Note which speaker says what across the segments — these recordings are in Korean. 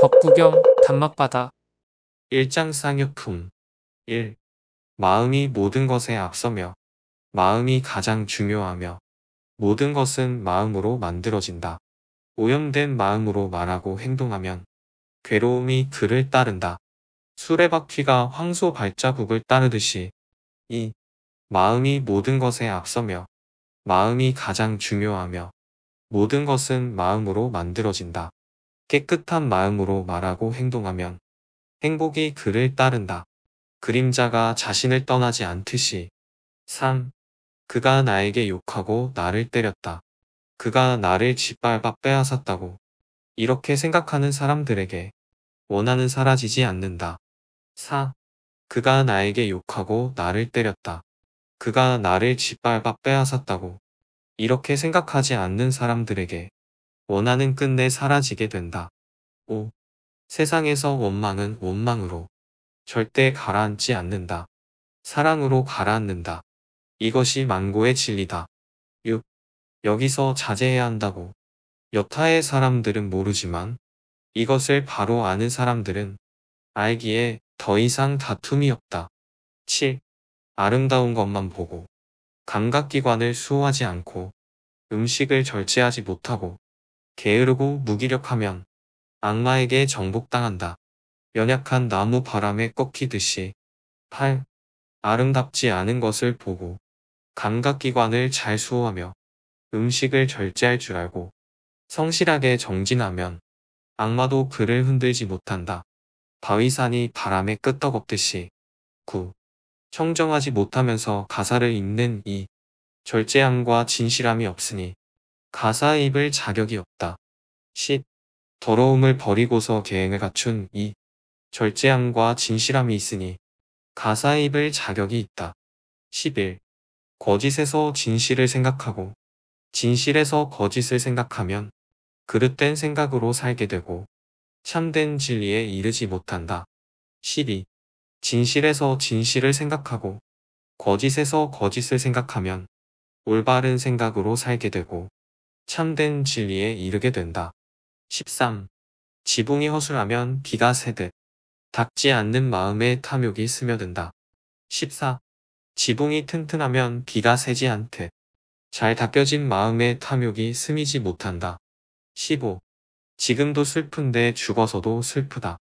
Speaker 1: 법구경 단맛바다
Speaker 2: 일장쌍유품 1. 마음이 모든 것에 앞서며 마음이 가장 중요하며 모든 것은 마음으로 만들어진다. 오염된 마음으로 말하고 행동하면 괴로움이 그를 따른다. 수레바퀴가 황소 발자국을 따르듯이 이 마음이 모든 것에 앞서며 마음이 가장 중요하며 모든 것은 마음으로 만들어진다. 깨끗한 마음으로 말하고 행동하면 행복이 그를 따른다. 그림자가 자신을 떠나지 않듯이 3. 그가 나에게 욕하고 나를 때렸다. 그가 나를 짓밟아 빼앗았다고. 이렇게 생각하는 사람들에게 원하는 사라지지 않는다. 4. 그가 나에게 욕하고 나를 때렸다. 그가 나를 짓밟아 빼앗았다고. 이렇게 생각하지 않는 사람들에게 원하는 끝내 사라지게 된다. 5. 세상에서 원망은 원망으로 절대 가라앉지 않는다. 사랑으로 가라앉는다. 이것이 망고의 진리다. 6. 여기서 자제해야 한다고. 여타의 사람들은 모르지만 이것을 바로 아는 사람들은 알기에 더 이상 다툼이 없다. 7. 아름다운 것만 보고 감각기관을 수호하지 않고 음식을 절제하지 못하고 게으르고 무기력하면 악마에게 정복당한다. 연약한 나무 바람에 꺾이듯이 8. 아름답지 않은 것을 보고 감각기관을 잘 수호하며 음식을 절제할 줄 알고 성실하게 정진하면 악마도 그를 흔들지 못한다. 바위산이 바람에 끄떡없듯이 9. 청정하지 못하면서 가사를 읽는 이 절제함과 진실함이 없으니 가사 입을 자격이 없다. 10. 더러움을 버리고서 계행을 갖춘 이 절제함과 진실함이 있으니 가사 입을 자격이 있다. 11. 거짓에서 진실을 생각하고 진실에서 거짓을 생각하면 그릇된 생각으로 살게 되고 참된 진리에 이르지 못한다. 12. 진실에서 진실을 생각하고 거짓에서 거짓을 생각하면 올바른 생각으로 살게 되고 참된 진리에 이르게 된다. 13. 지붕이 허술하면 비가 새듯 닿지 않는 마음에 탐욕이 스며든다. 14. 지붕이 튼튼하면 비가 새지 않듯 잘 닦여진 마음에 탐욕이 스미지 못한다. 15. 지금도 슬픈데 죽어서도 슬프다.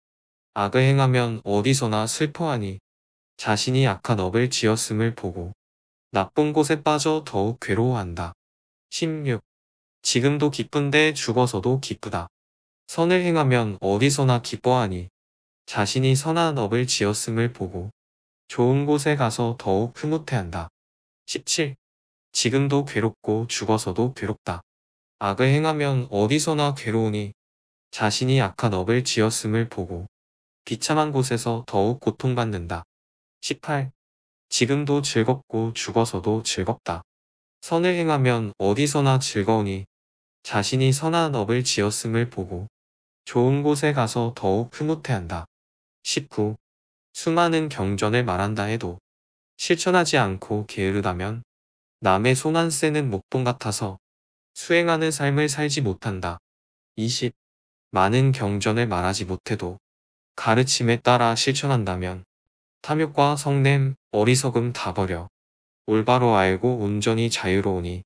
Speaker 2: 악을 행하면 어디서나 슬퍼하니 자신이 악한 업을 지었음을 보고 나쁜 곳에 빠져 더욱 괴로워한다. 16. 지금도 기쁜데 죽어서도 기쁘다. 선을 행하면 어디서나 기뻐하니 자신이 선한 업을 지었음을 보고 좋은 곳에 가서 더욱 흐뭇해한다. 17. 지금도 괴롭고 죽어서도 괴롭다. 악을 행하면 어디서나 괴로우니 자신이 악한 업을 지었음을 보고 비참한 곳에서 더욱 고통받는다. 18. 지금도 즐겁고 죽어서도 즐겁다. 선을 행하면 어디서나 즐거우니 자신이 선한 업을 지었음을 보고 좋은 곳에 가서 더욱 흐뭇해한다. 19. 수많은 경전을 말한다 해도 실천하지 않고 게으르다면 남의 손안 세는 목동 같아서 수행하는 삶을 살지 못한다. 20. 많은 경전을 말하지 못해도 가르침에 따라 실천한다면 탐욕과 성냄, 어리석음 다 버려 올바로 알고 온전히 자유로우니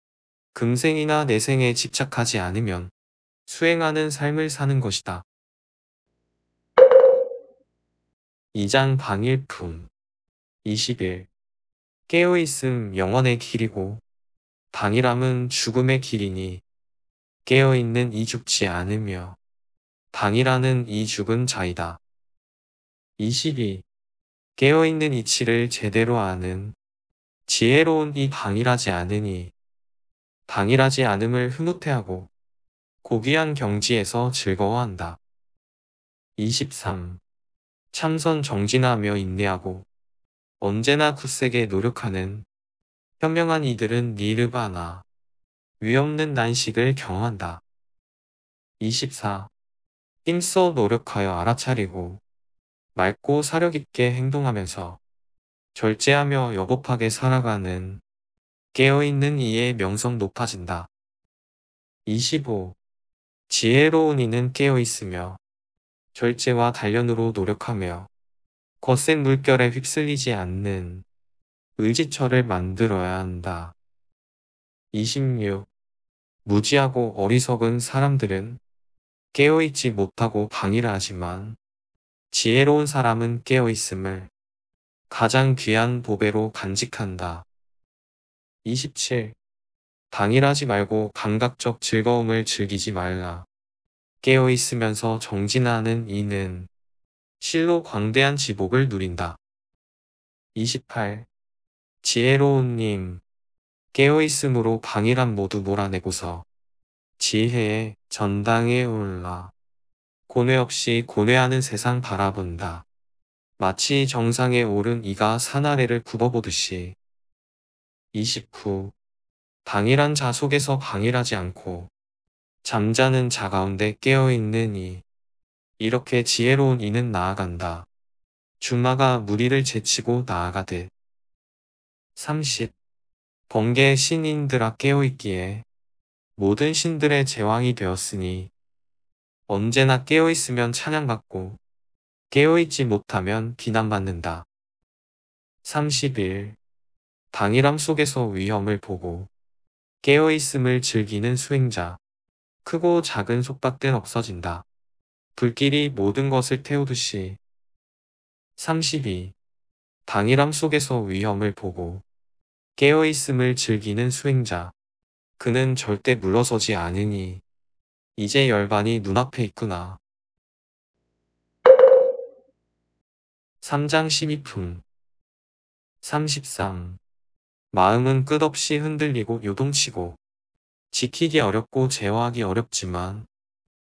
Speaker 2: 금생이나 내생에 집착하지 않으면 수행하는 삶을 사는 것이다. 2장 방일품 20일 깨어있음 영원의 길이고 방이람은 죽음의 길이니 깨어있는 이 죽지 않으며 방이라는 이 죽은 자이다. 22. 깨어있는 이치를 제대로 아는 지혜로운 이 방이라지 않으니 방이라지 않음을 흐뭇해하고 고귀한 경지에서 즐거워한다. 23. 참선 정진하며 인내하고 언제나 굳세게 노력하는 현명한 이들은 니르바나 위없는 난식을 경험한다. 24. 힘써 노력하여 알아차리고 맑고 사력 있게 행동하면서 절제하며 여곱하게 살아가는 깨어있는 이의 명성 높아진다. 25. 지혜로운 이는 깨어있으며 절제와 단련으로 노력하며 거센 물결에 휩쓸리지 않는 의지처를 만들어야 한다. 26. 무지하고 어리석은 사람들은 깨어있지 못하고 방일하지만 지혜로운 사람은 깨어있음을 가장 귀한 보배로 간직한다. 27. 방일하지 말고 감각적 즐거움을 즐기지 말라. 깨어있으면서 정진하는 이는 실로 광대한 지복을 누린다. 28. 지혜로운 님. 깨어있음으로 방일함 모두 몰아내고서 지혜의 전당에 올라 고뇌 없이 고뇌하는 세상 바라본다. 마치 정상에 오른 이가 산 아래를 굽어보듯이 29. 방일한 자 속에서 방일하지 않고 잠자는 자 가운데 깨어있는 이. 이렇게 지혜로운 이는 나아간다. 주마가 무리를 제치고 나아가듯. 30. 번개의 신인들아 깨어있기에 모든 신들의 제왕이 되었으니 언제나 깨어있으면 찬양받고 깨어있지 못하면 비난받는다. 31. 방일함 속에서 위험을 보고 깨어있음을 즐기는 수행자. 크고 작은 속박된 없어진다. 불길이 모든 것을 태우듯이. 32. 방일함 속에서 위험을 보고 깨어있음을 즐기는 수행자. 그는 절대 물러서지 않으니 이제 열반이 눈앞에 있구나. 3장 12품 33. 마음은 끝없이 흔들리고 요동치고 지키기 어렵고 제어하기 어렵지만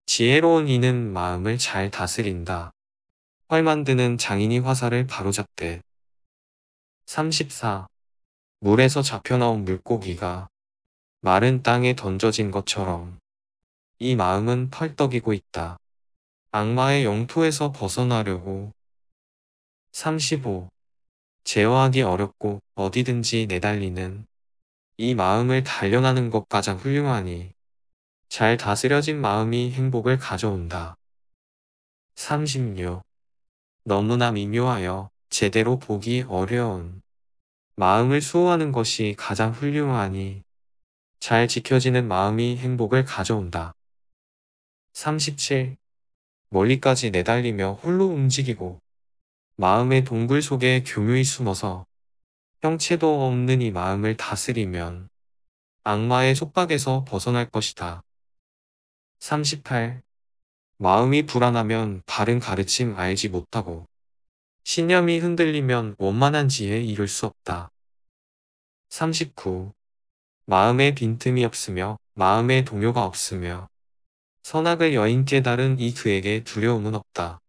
Speaker 2: 지혜로운 이는 마음을 잘 다스린다. 활 만드는 장인이 화살을 바로잡되 34. 물에서 잡혀나온 물고기가 마른 땅에 던져진 것처럼 이 마음은 펄떡이고 있다. 악마의 영토에서 벗어나려고 35. 제어하기 어렵고 어디든지 내달리는 이 마음을 단련하는 것 가장 훌륭하니 잘 다스려진 마음이 행복을 가져온다. 36. 너무나 미묘하여 제대로 보기 어려운 마음을 수호하는 것이 가장 훌륭하니 잘 지켜지는 마음이 행복을 가져온다. 37. 멀리까지 내달리며 홀로 움직이고 마음의 동굴 속에 교묘히 숨어서 형체도 없는 이 마음을 다스리면 악마의 속박에서 벗어날 것이다. 38. 마음이 불안하면 바른 가르침 알지 못하고 신념이 흔들리면 원만한 지혜 이룰 수 없다. 39. 마음에 빈틈이 없으며 마음에 동요가 없으며 선악을 여인 깨달은 이 그에게 두려움은 없다.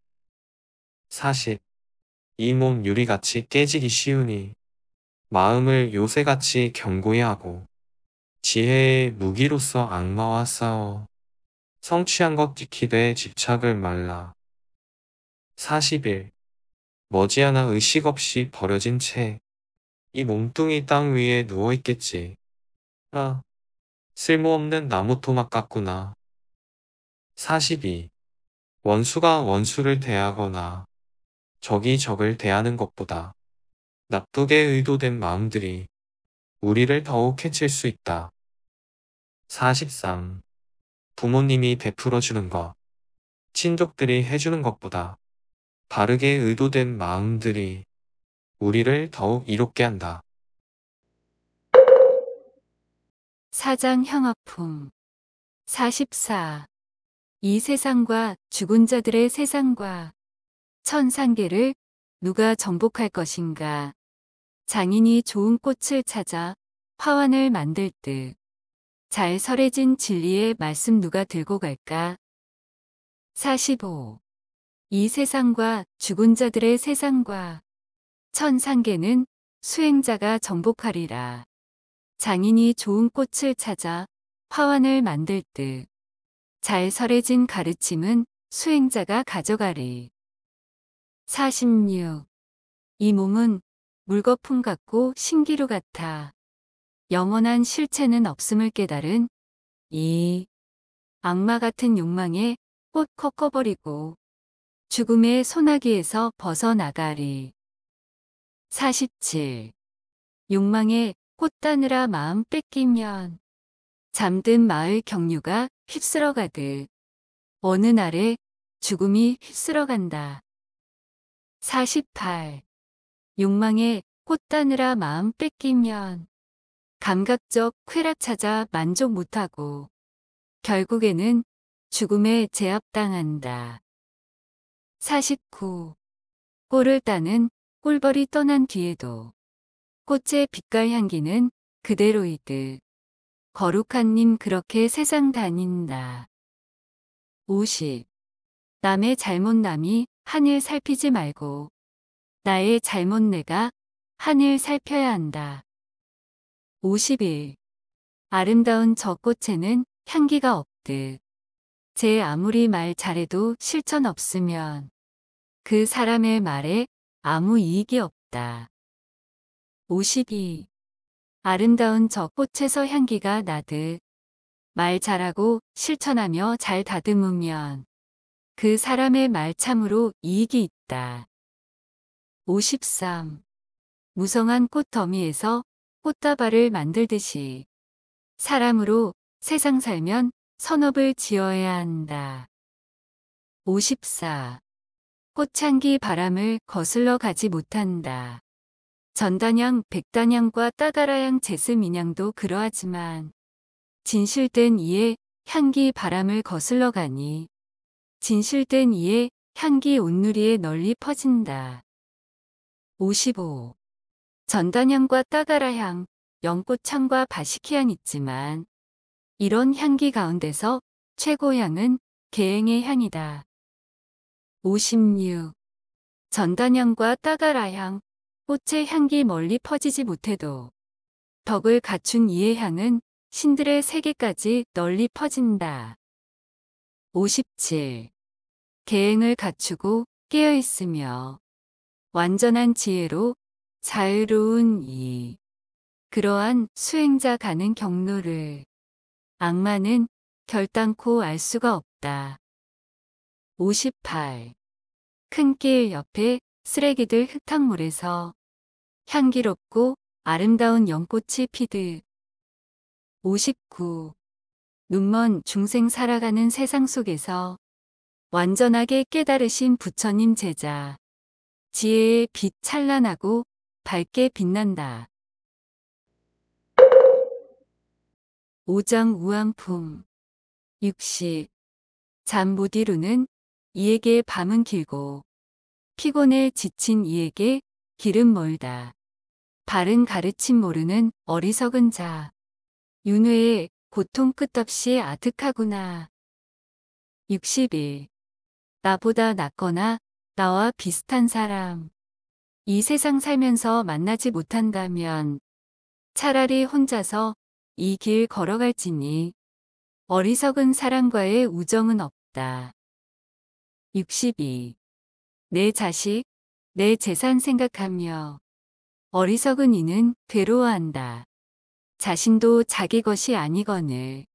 Speaker 2: 40. 이 몸 유리같이 깨지기 쉬우니 마음을 요새같이 견고히 하고 지혜의 무기로서 악마와 싸워 성취한 것 지키되 집착을 말라. 41. 머지않아 의식 없이 버려진 채 이 몸뚱이 땅 위에 누워있겠지. 아, 쓸모없는 나무 토막 같구나. 42. 원수가 원수를 대하거나 적이 적을 대하는 것보다 나쁘게 의도된 마음들이 우리를 더욱 해칠 수 있다. 43. 부모님이 베풀어 주는 것, 친족들이 해주는 것보다 바르게 의도된 마음들이 우리를 더욱 이롭게 한다.
Speaker 3: 사장 형아품 44. 이 세상과 죽은 자들의 세상과 천상계를 누가 정복할 것인가? 장인이 좋은 꽃을 찾아 화환을 만들 듯. 잘 설해진 진리의 말씀 누가 들고 갈까? 45. 이 세상과 죽은 자들의 세상과 천상계는 수행자가 정복하리라. 장인이 좋은 꽃을 찾아 화환을 만들 듯. 잘 설해진 가르침은 수행자가 가져가리. 46. 이 몸은 물거품 같고 신기루 같아. 영원한 실체는 없음을 깨달은 이 악마 같은 욕망에 꽃 꺾어버리고 죽음의 소나기에서 벗어나가리. 47. 욕망에 꽃 따느라 마음 뺏기면 잠든 마을 경류가 휩쓸어 가듯 어느 날에 죽음이 휩쓸어 간다. 48. 욕망에 꽃 따느라 마음 뺏기면 감각적 쾌락 찾아 만족 못하고 결국에는 죽음에 제압당한다. 49. 꿀을 따는 꿀벌이 떠난 뒤에도 꽃의 빛깔 향기는 그대로이듯 거룩한 님 그렇게 세상 다닌다. 50. 남의 잘못 남이 하늘 살피지 말고 나의 잘못 내가 하늘 살펴야 한다. 51. 아름다운 저 꽃에는 향기가 없듯 제 아무리 말 잘해도 실천 없으면 그 사람의 말에 아무 이익이 없다. 52. 아름다운 저 꽃에서 향기가 나듯 말 잘하고 실천하며 잘 다듬으면 그 사람의 말 참으로 이익이 있다. 53. 무성한 꽃 더미에서 꽃다발을 만들듯이 사람으로 세상 살면 선업을 지어야 한다. 54. 꽃향기 바람을 거슬러 가지 못한다. 전단양, 백단양과 따가라양, 제스민양도 그러하지만 진실된 이의 향기 바람을 거슬러 가니 진실된 이의 향기 온누리에 널리 퍼진다. 55. 전단향과 따가라향, 연꽃향과 바시키향 있지만 이런 향기 가운데서 최고향은 개행의 향이다. 56. 전단향과 따가라향, 꽃의 향기 멀리 퍼지지 못해도 덕을 갖춘 이의 향은 신들의 세계까지 널리 퍼진다. 57. 계행을 갖추고 깨어 있으며 완전한 지혜로 자유로운 이. 그러한 수행자 가는 경로를 악마는 결단코 알 수가 없다. 58. 큰 길 옆에 쓰레기들 흙탕물에서 향기롭고 아름다운 연꽃이 피듯 59. 눈먼 중생 살아가는 세상 속에서 완전하게 깨달으신 부처님 제자. 지혜의 빛 찬란하고 밝게 빛난다. 5장 우암품 60. 잠 못 이루는 이에게 밤은 길고 피곤에 지친 이에게 길은 멀다. 바른 가르침 모르는 어리석은 자. 윤회의 고통 끝없이 아득하구나. 61. 나보다 낫거나 나와 비슷한 사람. 이 세상 살면서 만나지 못한다면 차라리 혼자서 이 길 걸어갈지니 어리석은 사람과의 우정은 없다. 62. 내 자식, 내 재산 생각하며 어리석은 이는 괴로워한다. 자신도 자기 것이 아니거늘.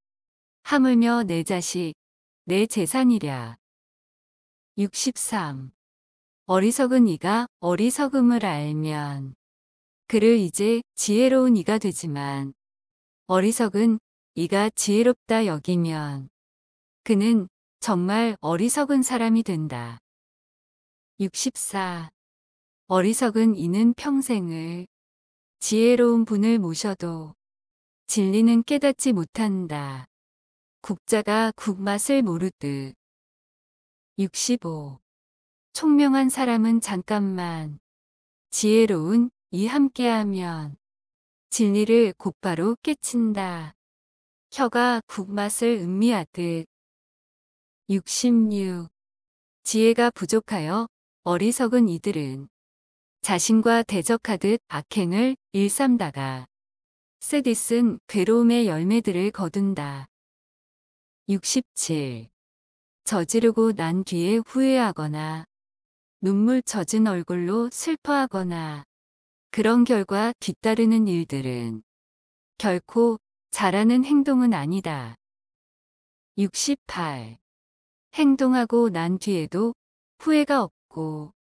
Speaker 3: 하물며 내 자식, 내 재산이랴. 63. 어리석은 이가 어리석음을 알면 그를 이제 지혜로운 이가 되지만 어리석은 이가 지혜롭다 여기면 그는 정말 어리석은 사람이 된다. 64. 어리석은 이는 평생을 지혜로운 분을 모셔도 진리는 깨닫지 못한다. 국자가 국맛을 모르듯. 65. 총명한 사람은 잠깐만 지혜로운 이 함께하면 진리를 곧바로 깨친다. 혀가 국맛을 음미하듯. 66. 지혜가 부족하여 어리석은 이들은 자신과 대적하듯 악행을 일삼다가 세디슨 괴로움의 열매들을 거둔다. 67. 저지르고 난 뒤에 후회하거나 눈물 젖은 얼굴로 슬퍼하거나 그런 결과 뒤따르는 일들은 결코 잘하는 행동은 아니다. 68. 행동하고 난 뒤에도 후회가 없고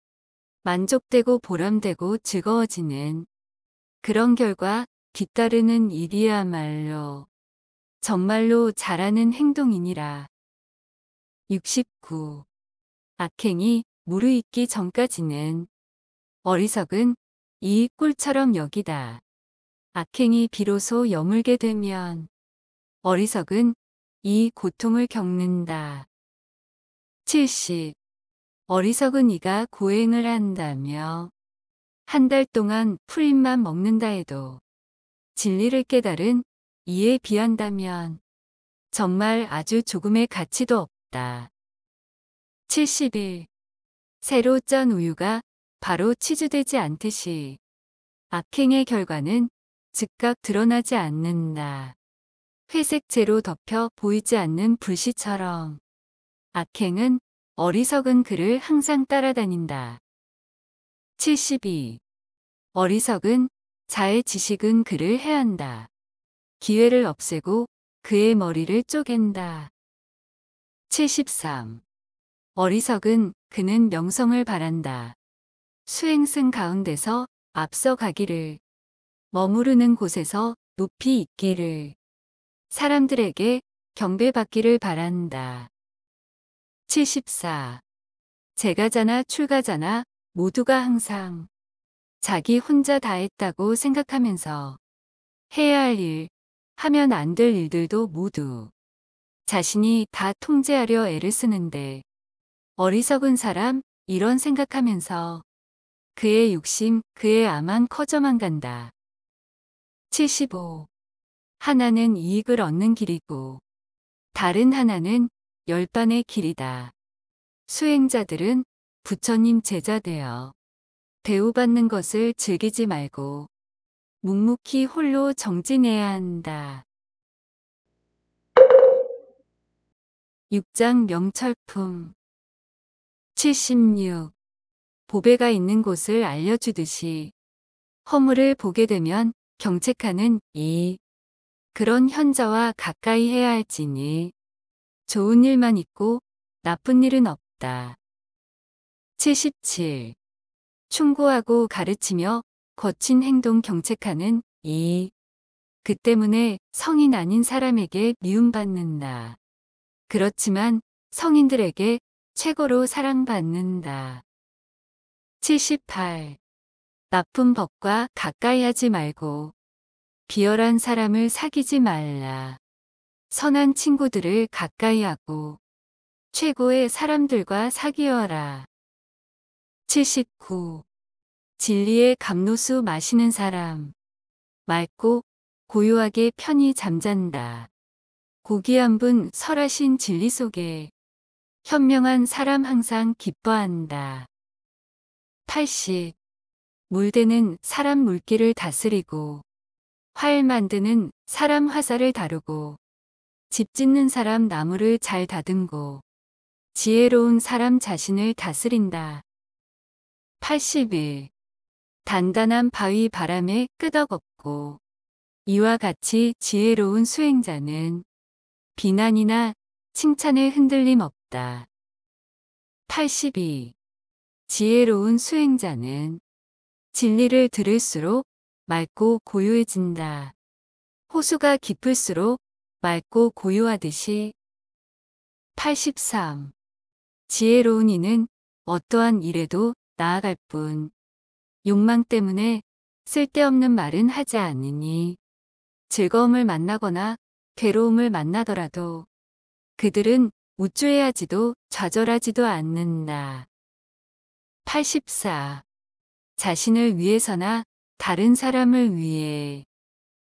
Speaker 3: 만족되고 보람되고 즐거워지는 그런 결과 뒤따르는 일이야말로 정말로 잘하는 행동이니라. 69. 악행이 무르익기 전까지는 어리석은 이 꿀처럼 여기다. 악행이 비로소 여물게 되면 어리석은 이 고통을 겪는다. 70. 어리석은 이가 고행을 한다며 한 달 동안 풀잎만 먹는다 해도 진리를 깨달은 이에 비한다면 정말 아주 조금의 가치도 없다. 71. 새로 짠 우유가 바로 치주되지 않듯이 악행의 결과는 즉각 드러나지 않는다. 회색채로 덮여 보이지 않는 불씨처럼 악행은 어리석은 그를 항상 따라다닌다. 72. 어리석은 자의 지식은 그를 해한다. 기회를 없애고 그의 머리를 쪼갠다. 73. 어리석은 그는 명성을 바란다. 수행승 가운데서 앞서가기를, 머무르는 곳에서 높이 있기를, 사람들에게 경배받기를 바란다. 74. 제가자나 출가자나 모두가 항상 자기 혼자 다 했다고 생각하면서 해야 할 일, 하면 안 될 일들도 모두 자신이 다 통제하려 애를 쓰는데 어리석은 사람 이런 생각하면서 그의 욕심, 그의 암만 커져만 간다. 75. 하나는 이익을 얻는 길이고 다른 하나는 열반의 길이다. 수행자들은 부처님 제자 되어 대우받는 것을 즐기지 말고 묵묵히 홀로 정진해야 한다. 6장 명철품 76. 보배가 있는 곳을 알려주듯이 허물을 보게 되면 경책하는 이 그런 현자와 가까이 해야 할지니 좋은 일만 있고 나쁜 일은 없다. 77. 충고하고 가르치며 거친 행동 경책하는 이. 그 때문에 성인 아닌 사람에게 미움받는다. 그렇지만 성인들에게 최고로 사랑받는다. 78. 나쁜 법과 가까이 하지 말고 비열한 사람을 사귀지 말라. 선한 친구들을 가까이 하고 최고의 사람들과 사귀어라. 79. 진리의 감로수 마시는 사람. 맑고 고요하게 편히 잠잔다. 고기 한분 설하신 진리 속에 현명한 사람 항상 기뻐한다. 80. 물대는 사람 물기를 다스리고 활 만드는 사람 화살을 다루고 집 짓는 사람 나무를 잘 다듬고 지혜로운 사람 자신을 다스린다. 81. 단단한 바위 바람에 끄덕없고 이와 같이 지혜로운 수행자는 비난이나 칭찬에 흔들림 없다. 82. 지혜로운 수행자는 진리를 들을수록 맑고 고요해진다. 호수가 깊을수록 맑고 고요하듯이 83. 지혜로운 이는 어떠한 일에도 나아갈 뿐 욕망 때문에 쓸데없는 말은 하지 않으니 즐거움을 만나거나 괴로움을 만나더라도 그들은 우쭐해하지도 좌절하지도 않는다. 84. 자신을 위해서나 다른 사람을 위해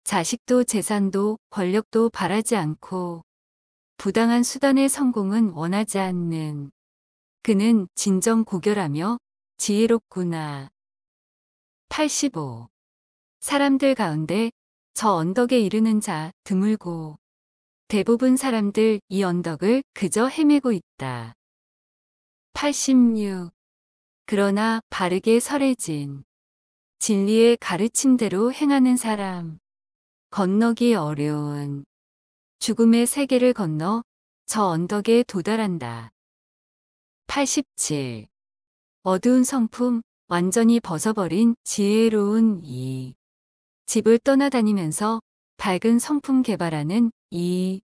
Speaker 3: 자식도 재산도 권력도 바라지 않고 부당한 수단의 성공은 원하지 않는 그는 진정 고결하며 지혜롭구나. 85. 사람들 가운데 저 언덕에 이르는 자 드물고 대부분 사람들 이 언덕을 그저 헤매고 있다. 86. 그러나 바르게 설해진 진리의 가르침대로 행하는 사람 건너기 어려운 죽음의 세계를 건너 저 언덕에 도달한다. 87. 어두운 성품, 완전히 벗어버린 지혜로운 이. 집을 떠나다니면서 밝은 성품 개발하는 이.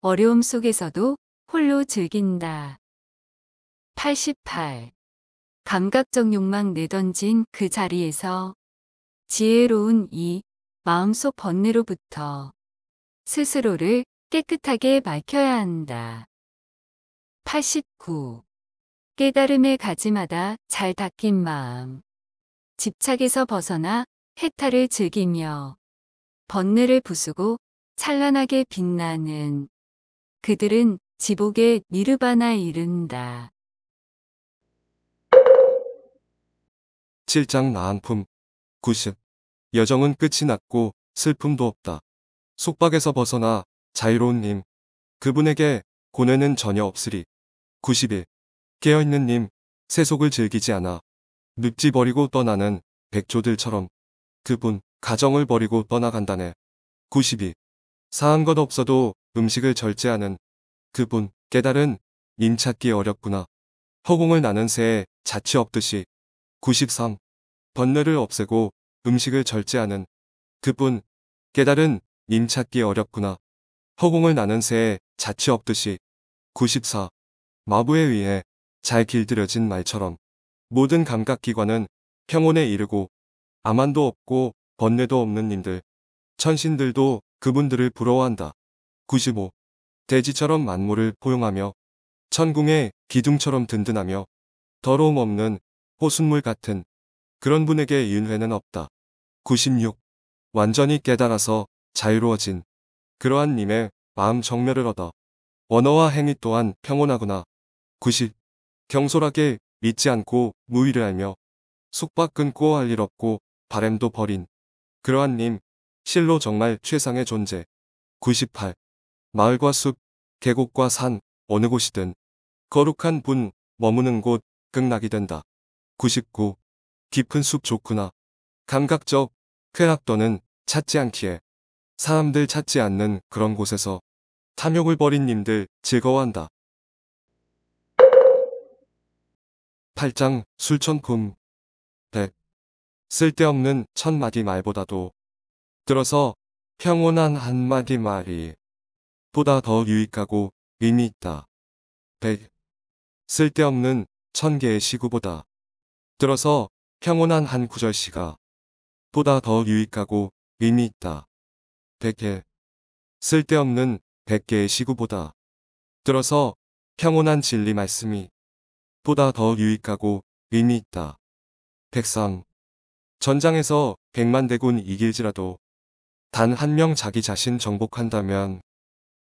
Speaker 3: 어려움 속에서도 홀로 즐긴다. 88. 감각적 욕망 내던진 그 자리에서 지혜로운 이 마음속 번뇌로부터 스스로를 깨끗하게 밝혀야 한다. 89. 깨달음의 가지마다 잘 닦인 마음. 집착에서 벗어나 해탈을 즐기며 번뇌를 부수고 찬란하게 빛나는 그들은 지복의 니르바나에 이른다.
Speaker 4: 7장 나한품 90. 여정은 끝이 났고 슬픔도 없다. 속박에서 벗어나 자유로운 님. 그분에게 고뇌는 전혀 없으리. 91. 깨어있는 님. 세속을 즐기지 않아. 늙지 버리고 떠나는 백조들처럼. 그분, 가정을 버리고 떠나간다네. 92. 사한 것 없어도 음식을 절제하는 그분, 깨달은 님 찾기 어렵구나. 허공을 나는 새에 자취 없듯이. 93. 번뇌를 없애고 음식을 절제하는 그분, 깨달은 님 찾기 어렵구나. 허공을 나는 새에 자취 없듯이. 94. 마부에 의해 잘 길들여진 말처럼 모든 감각기관은 평온에 이르고 아만도 없고 번뇌도 없는 님들, 천신들도 그분들을 부러워한다. 95. 돼지처럼 만물을 포용하며 천궁의 기둥처럼 든든하며 더러움 없는 호순물 같은 그런 분에게 윤회는 없다. 96. 완전히 깨달아서 자유로워진 그러한 님의 마음 정멸을 얻어 언어와 행위 또한 평온하구나. 90. 경솔하게 믿지 않고 무의를 알며 속박 끊고 할 일 없고 바램도 버린 그러한 님 실로 정말 최상의 존재. 98. 마을과 숲, 계곡과 산, 어느 곳이든 거룩한 분, 머무는 곳, 극락이 된다. 99. 깊은 숲 좋구나. 감각적, 쾌락도는 찾지 않기에 사람들 찾지 않는 그런 곳에서 탐욕을 벌인 님들 즐거워한다. 8장 술천품 100. 쓸데없는 천마디 말보다도 들어서 평온한 한마디 말이 보다 더 유익하고 의미 있다. 100. 쓸데없는 천 개의 시구보다 들어서 평온한 한 구절시가 보다 더 유익하고 의미 있다. 100개. 쓸데없는 100개의 시구보다 들어서 평온한 진리 말씀이 보다 더 유익하고 의미 있다. 103. 전장에서 백만 대군 이길지라도 단 한 명 자기 자신 정복한다면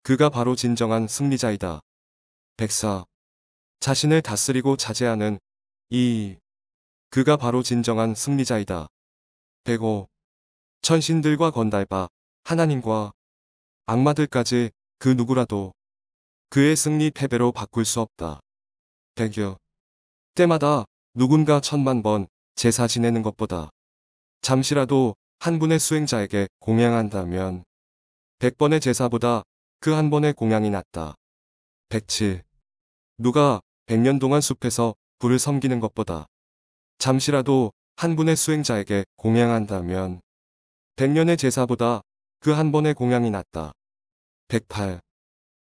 Speaker 4: 그가 바로 진정한 승리자이다. 104. 자신을 다스리고 자제하는 이 그가 바로 진정한 승리자이다. 105. 천신들과 건달바, 하나님과 악마들까지 그 누구라도 그의 승리 패배로 바꿀 수 없다. 106. 때마다 누군가 천만 번 제사 지내는 것보다 잠시라도 한 분의 수행자에게 공양한다면 100번의 제사보다 그 한 번의 공양이 낫다. 107. 누가 100년 동안 숲에서 불을 섬기는 것보다 잠시라도 한 분의 수행자에게 공양한다면 100년의 제사보다 그 한 번의 공양이 낫다. 108.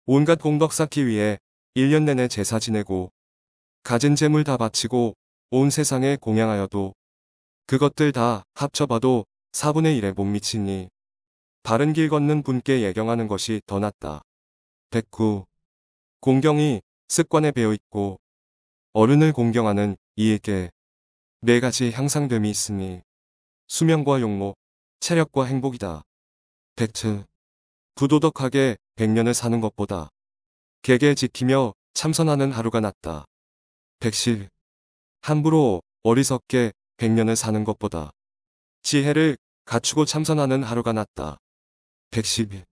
Speaker 4: 온갖 공덕 쌓기 위해 1년 내내 제사 지내고 가진 재물 다 바치고 온 세상에 공양하여도 그것들 다 합쳐봐도 4분의 1에 못 미치니 바른 길 걷는 분께 예경하는 것이 더 낫다. 109. 공경이 습관에 배어 있고 어른을 공경하는 이에게 네 가지 향상됨이 있으니 수명과 용모, 체력과 행복이다. 100트. 부도덕하게 100년을 사는 것보다 개개 지키며 참선하는 하루가 낫다. 110. 함부로 어리석게 100년을 사는 것보다 지혜를 갖추고 참선하는 하루가 낫다. 111.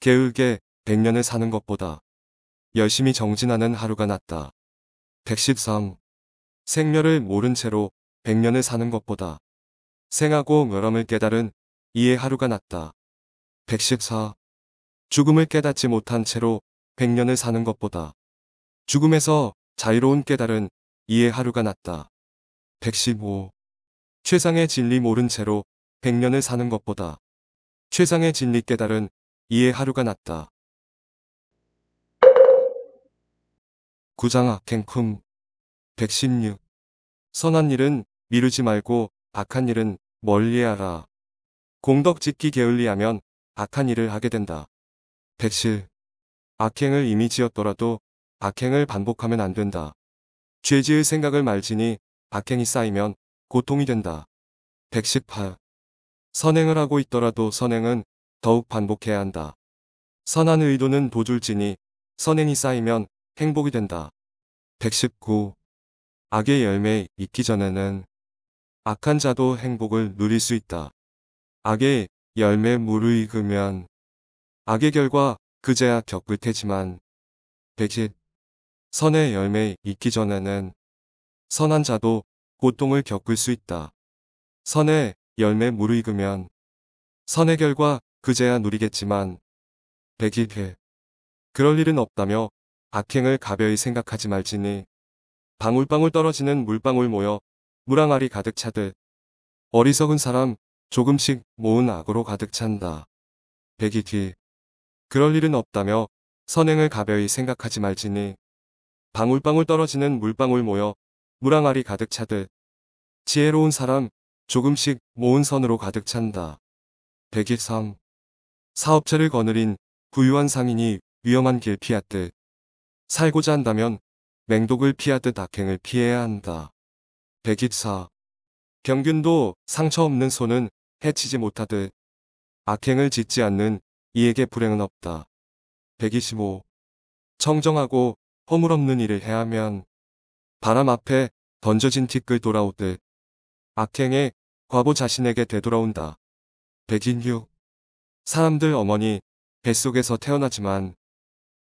Speaker 4: 게을게 100년을 사는 것보다 열심히 정진하는 하루가 낫다. 113. 생멸을 모른 채로 100년을 사는 것보다 생하고 멸함을 깨달은 이의 하루가 낫다. 114. 죽음을 깨닫지 못한 채로 100년을 사는 것보다 죽음에서 자유로운 깨달은 이에 하루가 낫다. 115. 최상의 진리 모른 채로 100년을 사는 것보다 최상의 진리 깨달은 이에 하루가 낫다. 구장악 갱쿰 116. 선한 일은 미루지 말고 악한 일은 멀리하라. 공덕 짓기 게을리하면 악한 일을 하게 된다. 107. 악행을 이미 지었더라도 악행을 반복하면 안 된다. 죄 지을 생각을 말지니 악행이 쌓이면 고통이 된다. 118. 선행을 하고 있더라도 선행은 더욱 반복해야 한다. 선한 의도는 도줄지니 선행이 쌓이면 행복이 된다. 119. 악의 열매 익기 전에는 악한 자도 행복을 누릴 수 있다. 악의 열매 무르익으면 악의 결과 그제야 겪을 테지만 110. 선의 열매 익기 전에는 선한 자도 고통을 겪을 수 있다. 선의 열매 무르익으면 선의 결과 그제야 누리겠지만 101회 그럴 일은 없다며 악행을 가벼이 생각하지 말지니 방울방울 떨어지는 물방울 모여 물항아리 가득 차듯 어리석은 사람 조금씩 모은 악으로 가득 찬다. 102 그럴 일은 없다며 선행을 가벼이 생각하지 말지니 방울방울 떨어지는 물방울 모여 물항아리 가득 차듯 지혜로운 사람 조금씩 모은 선으로 가득 찬다. 103. 사업체를 거느린 부유한 상인이 위험한 길 피하듯 살고자 한다면 맹독을 피하듯 악행을 피해야 한다. 124. 병균도 상처 없는 손은 해치지 못하듯 악행을 짓지 않는 이에게 불행은 없다. 125. 청정하고 허물없는 일을 해하면 바람 앞에 던져진 티끌 돌아오듯 악행의 과보 자신에게 되돌아온다. 126. 사람들 어머니 뱃속에서 태어나지만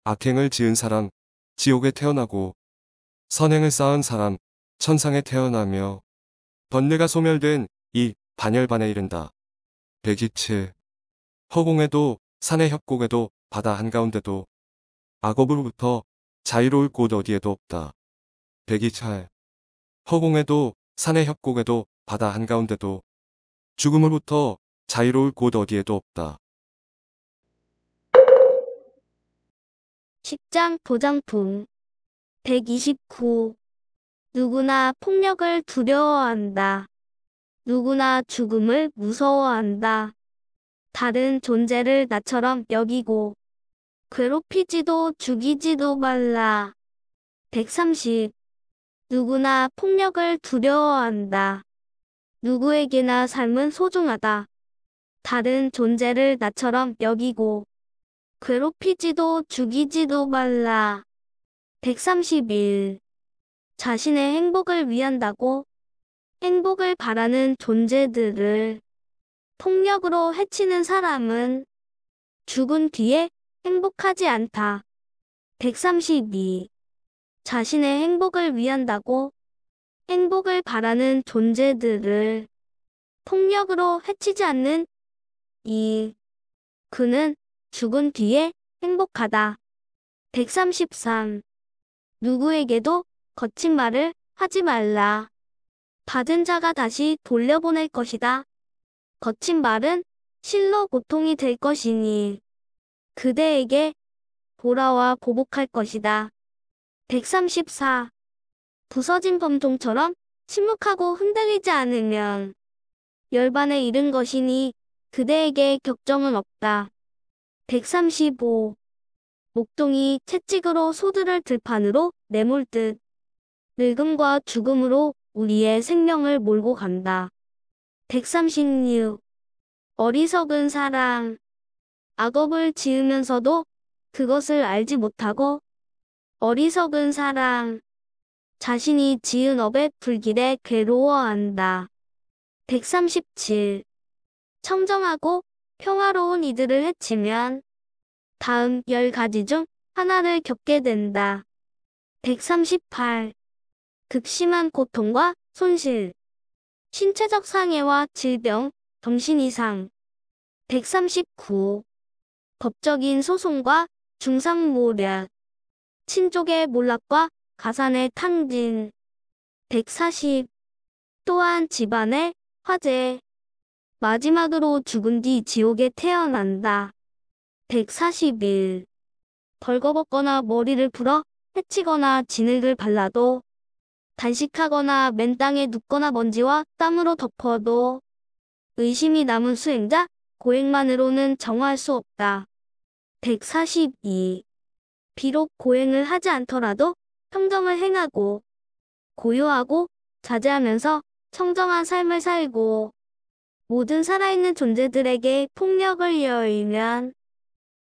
Speaker 4: 악행을 지은 사람 지옥에 태어나고 선행을 쌓은 사람 천상에 태어나며 번뇌가 소멸된 이 반열반에 이른다. 127. 허공에도 산의 협곡에도 바다 한가운데도 악업으로부터 자유로울 곳 어디에도 없다. 128. 허공에도 산의 협곡에도 바다 한가운데도 죽음으로부터 자유로울 곳 어디에도 없다.
Speaker 5: 10장 도장품 129 누구나 폭력을 두려워한다. 누구나 죽음을 무서워한다. 다른 존재를 나처럼 여기고 괴롭히지도 죽이지도 말라. 130 누구나 폭력을 두려워한다. 누구에게나 삶은 소중하다. 다른 존재를 나처럼 여기고 괴롭히지도 죽이지도 말라. 131. 자신의 행복을 위한다고 행복을 바라는 존재들을 폭력으로 해치는 사람은 죽은 뒤에 행복하지 않다. 132. 자신의 행복을 위한다고 행복을 바라는 존재들을 폭력으로 해치지 않는 이 그는 죽은 뒤에 행복하다. 133. 누구에게도 거친 말을 하지 말라. 받은 자가 다시 돌려보낼 것이다. 거친 말은 실로 고통이 될 것이니 그대에게 돌아와 보복할 것이다. 134. 부서진 범종처럼 침묵하고 흔들리지 않으면 열반에 이른 것이니 그대에게 격정은 없다. 135. 목동이 채찍으로 소들을 들판으로 내몰 듯 늙음과 죽음으로 우리의 생명을 몰고 간다. 136. 어리석은 사랑. 악업을 지으면서도 그것을 알지 못하고 어리석은 사랑. 자신이 지은 업의 불길에 괴로워한다. 137. 청정하고 평화로운 이들을 해치면 다음 10가지 중 하나를 겪게 된다. 138. 극심한 고통과 손실. 신체적 상해와 질병, 정신 이상. 139. 법적인 소송과 중상모략. 친족의 몰락과 가산의 탕진. 140. 또한 집안의 화재. 마지막으로 죽은 뒤 지옥에 태어난다. 141. 벌거벗거나 머리를 풀어 해치거나 진흙을 발라도 단식하거나 맨 땅에 눕거나 먼지와 땀으로 덮어도 의심이 남은 수행자 고행만으로는 정화할 수 없다. 142. 비록 고행을 하지 않더라도 평정을 행하고 고요하고 자제하면서 청정한 삶을 살고 모든 살아있는 존재들에게 폭력을 여의면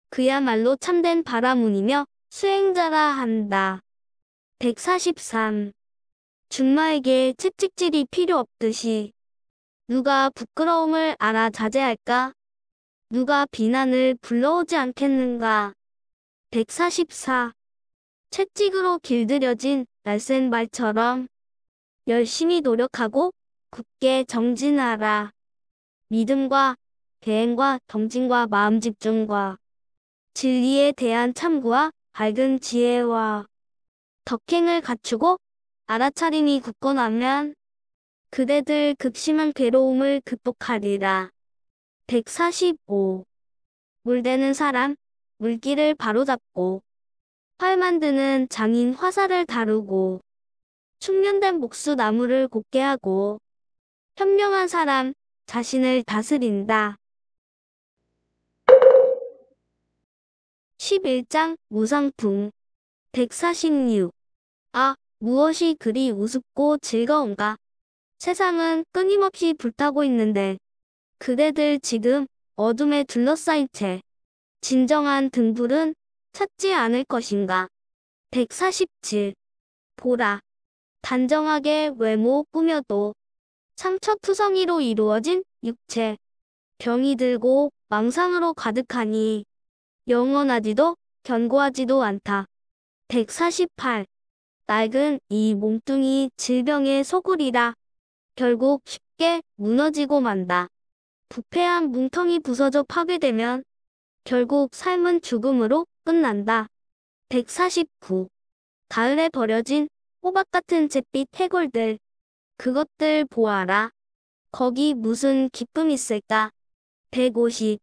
Speaker 5: 그야말로 참된 바라문이며 수행자라 한다. 143. 준마에게 채찍질이 필요 없듯이 누가 부끄러움을 알아 자제할까? 누가 비난을 불러오지 않겠는가? 144. 채찍으로 길들여진 날쌘 말처럼 열심히 노력하고 굳게 정진하라. 믿음과 계행과 정진과 마음 집중과 진리에 대한 참고와 밝은 지혜와 덕행을 갖추고 알아차림이 굳고 나면 그대들 극심한 괴로움을 극복하리라. 145. 물대는 사람, 물기를 바로잡고 활 만드는 장인 화살을 다루고 충년된 목수 나무를 곱게 하고 현명한 사람 자신을 다스린다. 11장 무상풍 146. 아, 무엇이 그리 우습고 즐거운가? 세상은 끊임없이 불타고 있는데 그대들 지금 어둠에 둘러싸인 채 진정한 등불은 찾지 않을 것인가? 147. 보라. 단정하게 외모 꾸며도 상처투성이로 이루어진 육체. 병이 들고 망상으로 가득하니 영원하지도 견고하지도 않다. 148. 낡은 이 몸뚱이 질병의 소굴이라 결국 쉽게 무너지고 만다. 부패한 뭉텅이 부서져 파괴되면 결국 삶은 죽음으로 끝난다. 149. 가을에 버려진 호박 같은 잿빛 해골들. 그것들 보아라. 거기 무슨 기쁨 있을까? 150.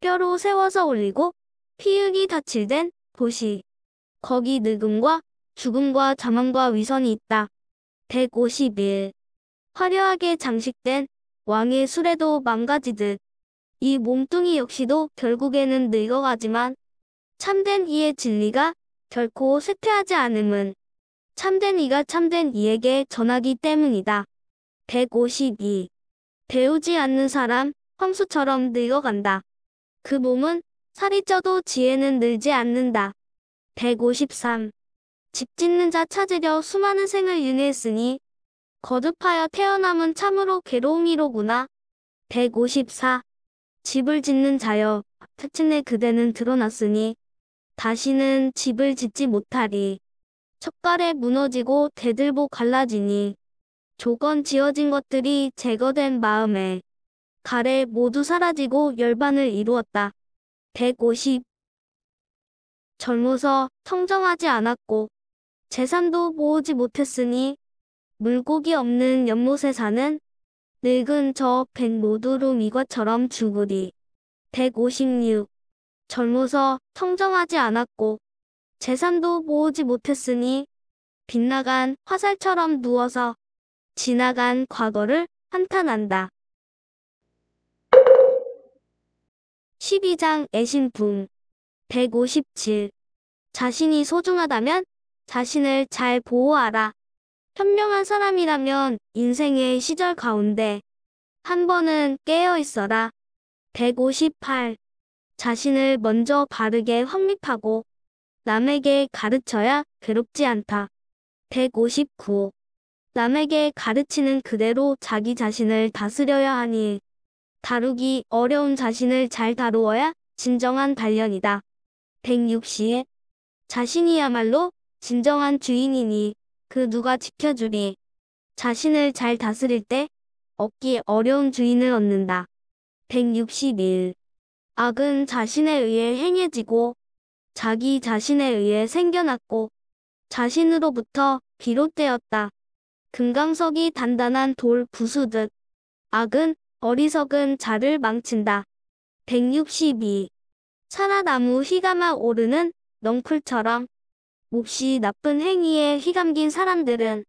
Speaker 5: 뼈로 세워서 올리고 피육이 덧칠된 도시. 거기 늙음과 죽음과 자망과 위선이 있다. 151. 화려하게 장식된 왕의 수레도 망가지듯 이 몸뚱이 역시도 결국에는 늙어가지만 참된 이의 진리가 결코 쇠퇴하지 않음은 참된 이가 참된 이에게 전하기 때문이다. 152. 배우지 않는 사람 황수처럼 늙어간다. 그 몸은 살이 쪄도 지혜는 늘지 않는다. 153. 집 짓는 자 찾으려 수많은 생을 윤회했으니 거듭하여 태어남은 참으로 괴로움이로구나. 154. 집을 짓는 자여, 특친의 그대는 드러났으니 다시는 집을 짓지 못하리. 첫갈에 무너지고 대들보 갈라지니 조건 지어진 것들이 제거된 마음에 갈에 모두 사라지고 열반을 이루었다. 150. 젊어서 청정하지 않았고 재산도 모으지 못했으니 물고기 없는 연못에 사는 늙은 저 백 모두로 미과처럼 죽으리. 156. 젊어서 청정하지 않았고 재산도 모으지 못했으니 빗나간 화살처럼 누워서 지나간 과거를 한탄한다. 12장 애신붕 157. 자신이 소중하다면 자신을 잘 보호하라. 현명한 사람이라면 인생의 시절 가운데 한 번은 깨어 있어라. 158. 자신을 먼저 바르게 확립하고 남에게 가르쳐야 괴롭지 않다. 159. 남에게 가르치는 그대로 자기 자신을 다스려야 하니 다루기 어려운 자신을 잘 다루어야 진정한 단련이다. 160. 자신이야말로 진정한 주인이니 그 누가 지켜주리. 자신을 잘 다스릴 때 얻기 어려운 주인을 얻는다. 161. 악은 자신에 의해 행해지고 자기 자신에 의해 생겨났고 자신으로부터 비롯되었다. 금강석이 단단한 돌 부수듯. 악은 어리석은 자를 망친다. 162. 차나나무 휘감아 오르는 넝쿨처럼 몹시 나쁜 행위에 휘감긴 사람들은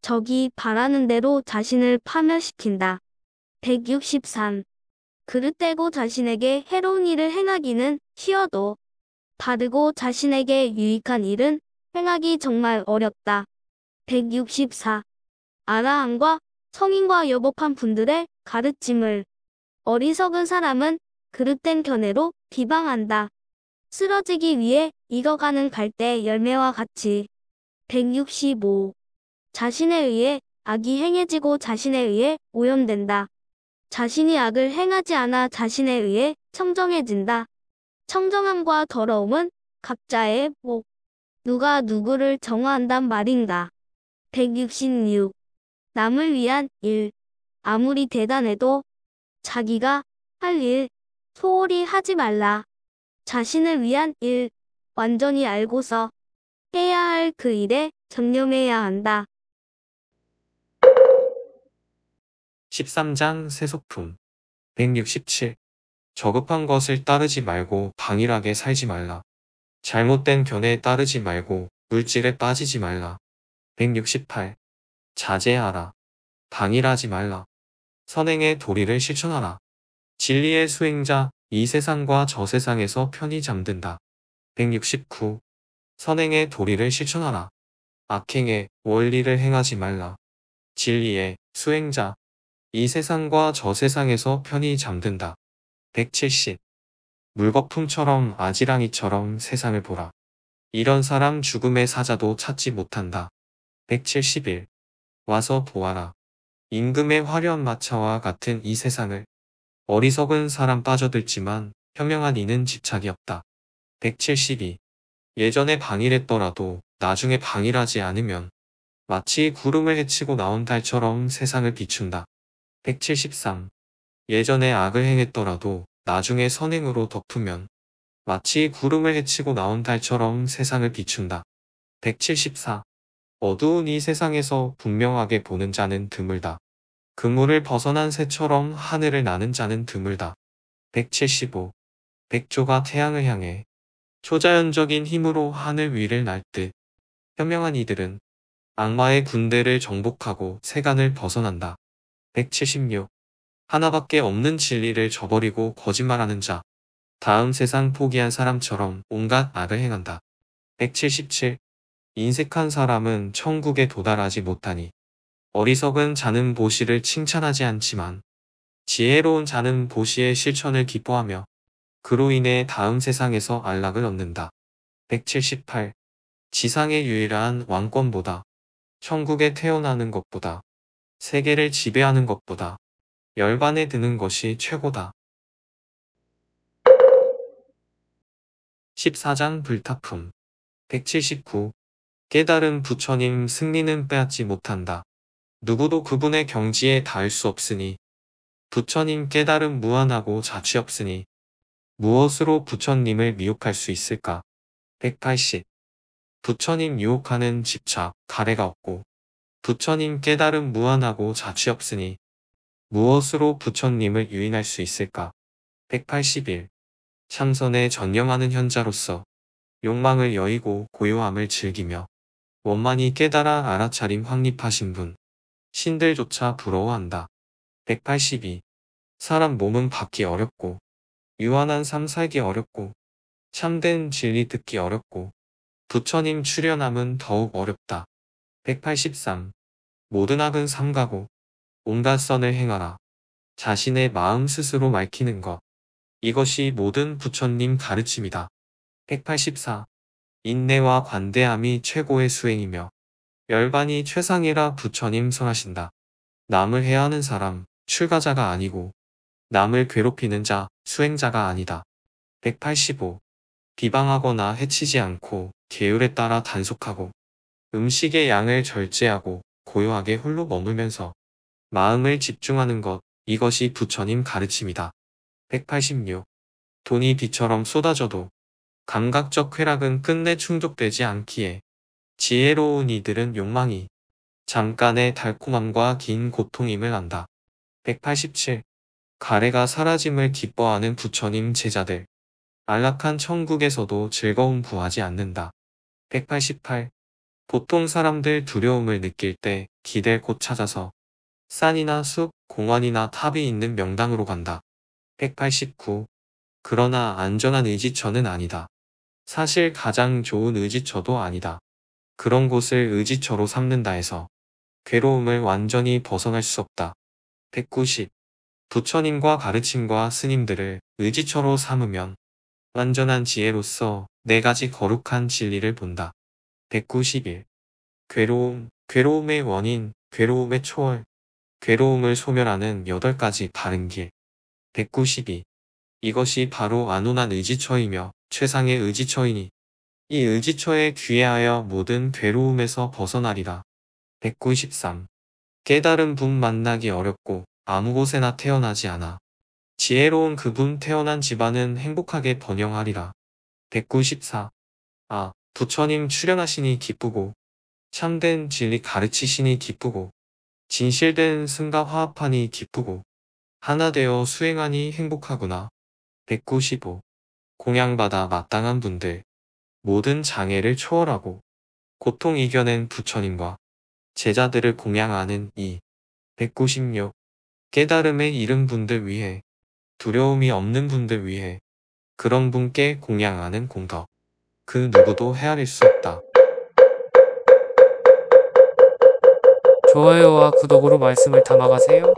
Speaker 5: 적이 바라는 대로 자신을 파멸시킨다. 163. 그릇 떼고 자신에게 해로운 일을 행하기는 쉬워도 바르고 자신에게 유익한 일은 행하기 정말 어렵다. 164. 아라함과 성인과 여법한 분들의 가르침을 어리석은 사람은 그릇된 견해로 비방한다. 쓰러지기 위해 익어가는 갈대 열매와 같이 165. 자신에 의해 악이 행해지고 자신에 의해 오염된다. 자신이 악을 행하지 않아 자신에 의해 청정해진다. 청정함과 더러움은 각자의 목. 누가 누구를 정화한단 말인가. 166. 남을 위한 일. 아무리 대단해도 자기가 할 일 소홀히 하지 말라. 자신을 위한 일 완전히 알고서 해야 할 그 일에 전념해야 한다.
Speaker 2: 13장 세속품 167. 저급한 것을 따르지 말고 방일하게 살지 말라. 잘못된 견해에 따르지 말고 물질에 빠지지 말라. 168. 자제하라. 방일하지 말라. 선행의 도리를 실천하라. 진리의 수행자 이 세상과 저 세상에서 편히 잠든다. 169. 선행의 도리를 실천하라. 악행의 원리를 행하지 말라. 진리의 수행자 이 세상과 저 세상에서 편히 잠든다. 170. 물거품처럼 아지랑이처럼 세상을 보라. 이런 사람 죽음의 사자도 찾지 못한다. 171. 와서 보아라. 임금의 화려한 마차와 같은 이 세상을 어리석은 사람 빠져들지만 현명한 이는 집착이 없다. 172. 예전에 방일했더라도 나중에 방일하지 않으면 마치 구름을 헤치고 나온 달처럼 세상을 비춘다. 173. 예전에 악을 행했더라도 나중에 선행으로 덮으면 마치 구름을 헤치고 나온 달처럼 세상을 비춘다. 174. 어두운 이 세상에서 분명하게 보는 자는 드물다. 그물을 벗어난 새처럼 하늘을 나는 자는 드물다. 175. 백조가 태양을 향해 초자연적인 힘으로 하늘 위를 날 듯 현명한 이들은 악마의 군대를 정복하고 세간을 벗어난다. 176. 하나밖에 없는 진리를 저버리고 거짓말하는 자. 다음 세상 포기한 사람처럼 온갖 악을 행한다. 177. 인색한 사람은 천국에 도달하지 못하니 어리석은 자는 보시를 칭찬하지 않지만 지혜로운 자는 보시의 실천을 기뻐하며 그로 인해 다음 세상에서 안락을 얻는다. 178. 지상의 유일한 왕권보다 천국에 태어나는 것보다 세계를 지배하는 것보다 열반에 드는 것이 최고다. 14장 불타품 179. 깨달은 부처님 승리는 빼앗지 못한다. 누구도 그분의 경지에 닿을 수 없으니 부처님 깨달음 무한하고 자취 없으니 무엇으로 부처님을 미혹할 수 있을까? 180. 부처님 유혹하는 집착, 가래가 없고 부처님 깨달음 무한하고 자취 없으니 무엇으로 부처님을 유인할 수 있을까? 181. 참선에 전념하는 현자로서 욕망을 여의고 고요함을 즐기며 원만히 깨달아 알아차림 확립하신 분. 신들조차 부러워한다. 182. 사람 몸은 받기 어렵고 유한한 삶 살기 어렵고 참된 진리 듣기 어렵고 부처님 출연함은 더욱 어렵다. 183. 모든 악은 삼가고 온갖 선을 행하라. 자신의 마음 스스로 밝히는 것. 이것이 모든 부처님 가르침이다. 184. 인내와 관대함이 최고의 수행이며 열반이 최상이라 부처님 선하신다. 남을 해하는 사람, 출가자가 아니고 남을 괴롭히는 자, 수행자가 아니다. 185. 비방하거나 해치지 않고 계율에 따라 단속하고 음식의 양을 절제하고 고요하게 홀로 머물면서 마음을 집중하는 것, 이것이 부처님 가르침이다. 186. 돈이 비처럼 쏟아져도 감각적 쾌락은 끝내 충족되지 않기에 지혜로운 이들은 욕망이 잠깐의 달콤함과 긴 고통임을 안다. 187. 가래가 사라짐을 기뻐하는 부처님 제자들. 안락한 천국에서도 즐거움 구하지 않는다. 188. 보통 사람들 두려움을 느낄 때 기댈 곳 찾아서 산이나 숲, 공원이나 탑이 있는 명당으로 간다. 189. 그러나 안전한 의지처는 아니다. 사실 가장 좋은 의지처도 아니다. 그런 곳을 의지처로 삼는다 해서 괴로움을 완전히 벗어날 수 없다. 190. 부처님과 가르침과 스님들을 의지처로 삼으면 완전한 지혜로서 네 가지 거룩한 진리를 본다. 191. 괴로움, 괴로움의 원인, 괴로움의 초월, 괴로움을 소멸하는 여덟 가지 바른 길. 192. 이것이 바로 안온한 의지처이며 최상의 의지처이니 이 의지처에 귀해하여 모든 괴로움에서 벗어나리라. 193. 깨달은 분 만나기 어렵고 아무 곳에나 태어나지 않아. 지혜로운 그분 태어난 집안은 행복하게 번영하리라. 194. 아, 부처님 출연하시니 기쁘고, 참된 진리 가르치시니 기쁘고, 진실된 승가 화합하니 기쁘고, 하나 되어 수행하니 행복하구나. 195. 공양받아 마땅한 분들, 모든 장애를 초월하고, 고통 이겨낸 부처님과 제자들을 공양하는 이 196. 깨달음에 이른 분들 위해, 두려움이 없는 분들 위해, 그런 분께 공양하는 공덕. 그 누구도 헤아릴 수 없다.
Speaker 1: 좋아요와 구독으로 말씀을 담아가세요.